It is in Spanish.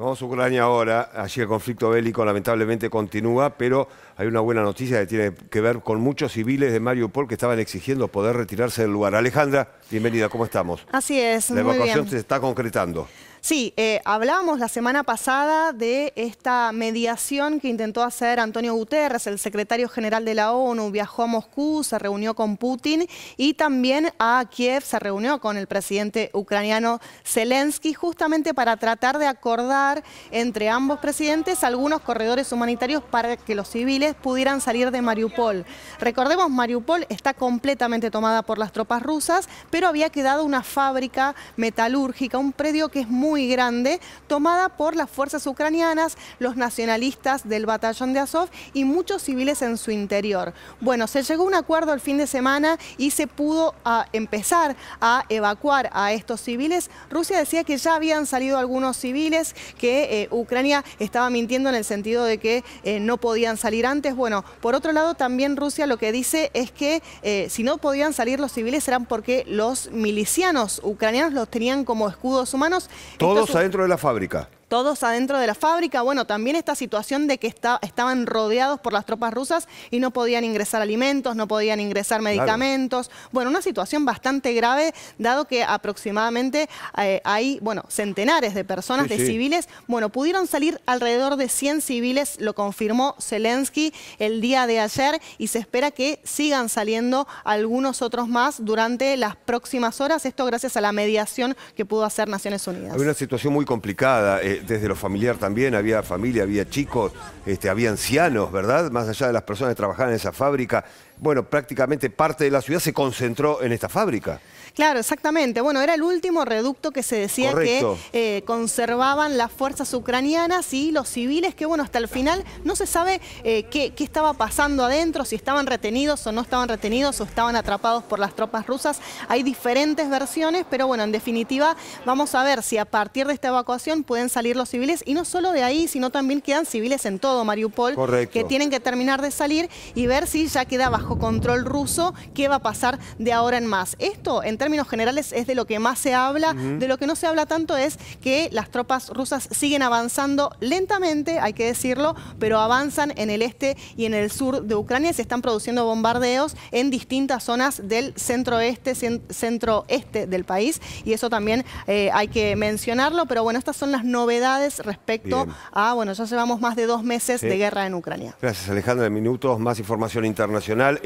Vamos a Ucrania ahora. Allí el conflicto bélico lamentablemente continúa, pero hay una buena noticia que tiene que ver con muchos civiles de Mariupol que estaban exigiendo poder retirarse del lugar. Alejandra, bienvenida, ¿cómo estamos? Así es, La muy evacuación bien. se está concretando. Sí, eh, hablábamos la semana pasada de esta mediación que intentó hacer Antonio Guterres, el secretario general de la ONU, viajó a Moscú, se reunió con Putin y también a Kiev se reunió con el presidente ucraniano Zelensky justamente para tratar de acordar entre ambos presidentes algunos corredores humanitarios para que los civiles pudieran salir de Mariupol. Recordemos, Mariupol está completamente tomada por las tropas rusas, pero había quedado una fábrica metalúrgica, un predio que es muy grande, tomada por las fuerzas ucranianas, los nacionalistas del batallón de Azov y muchos civiles en su interior. Bueno, se llegó a un acuerdo el fin de semana y se pudo ah, empezar a evacuar a estos civiles. Rusia decía que ya habían salido algunos civiles, que eh, Ucrania estaba mintiendo en el sentido de que eh, no podían salir antes. Bueno, por otro lado, también Rusia lo que dice es que eh, si no podían salir los civiles eran porque los milicianos ucranianos los tenían como escudos humanos. Todos Esto es- adentro de la fábrica. Todos adentro de la fábrica. Bueno, también esta situación de que está- estaban rodeados por las tropas rusas y no podían ingresar alimentos, no podían ingresar medicamentos. Bueno, una situación bastante grave, dado que aproximadamente eh, hay, bueno, centenares de personas, Sí, de sí. civiles. Bueno, pudieron salir alrededor de 100 civiles, lo confirmó Zelensky el día de ayer y se espera que sigan saliendo algunos otros más durante las próximas horas. Esto gracias a la mediación que pudo hacer Naciones Unidas. Había una situación muy complicada, eh, desde lo familiar también, había familia, había chicos, este, había ancianos, ¿verdad? Más allá de las personas que trabajaban en esa fábrica. Bueno, prácticamente parte de la ciudad se concentró en esta fábrica. Claro, exactamente. Bueno, era el último reducto que se decía Correcto. que eh, conservaban las fuerzas ucranianas y los civiles, que bueno, hasta el final no se sabe eh, qué, qué estaba pasando adentro, si estaban retenidos o no estaban retenidos o estaban atrapados por las tropas rusas. Hay diferentes versiones, pero bueno, en definitiva vamos a ver si a partir de esta evacuación pueden salir los civiles y no solo de ahí, sino también quedan civiles en todo Mariupol Correcto. que tienen que terminar de salir y ver si ya queda bajo control ruso, qué va a pasar de ahora en más. Esto, en términos generales, es de lo que más se habla. De lo que no se habla tanto es que las tropas rusas siguen avanzando lentamente, hay que decirlo, pero avanzan en el este y en el sur de Ucrania. y Se están produciendo bombardeos en distintas zonas del centro-este, cen- centro-este del país. Y eso también eh, hay que mencionarlo. Pero bueno, estas son las novedades respecto Bien. a, bueno, ya llevamos más de dos meses Sí. de guerra en Ucrania. Gracias Alejandra, de minutos, más información internacional.